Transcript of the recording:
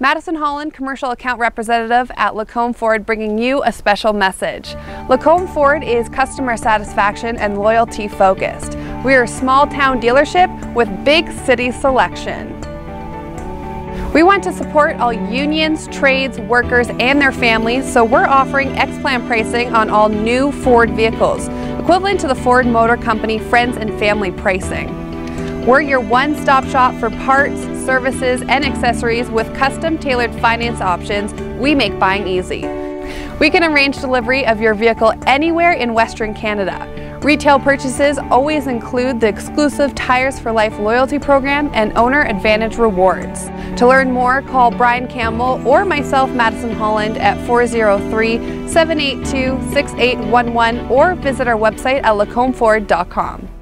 Madison Holland, Commercial Account Representative at Lacombe Ford, bringing you a special message. Lacombe Ford is customer satisfaction and loyalty focused. We are a small town dealership with big city selection. We want to support all unions, trades, workers, and their families, so we're offering X-Plan pricing on all new Ford vehicles, equivalent to the Ford Motor Company Friends and Family pricing. We're your one-stop shop for parts, services, and accessories with custom tailored finance options. We make buying easy. We can arrange delivery of your vehicle anywhere in Western Canada. Retail purchases always include the exclusive Tires for Life loyalty program and Owner Advantage rewards. To learn more, call Brian Campbell or myself, Madison Holland, at 403 782 6811 or visit our website at lacombeford.com.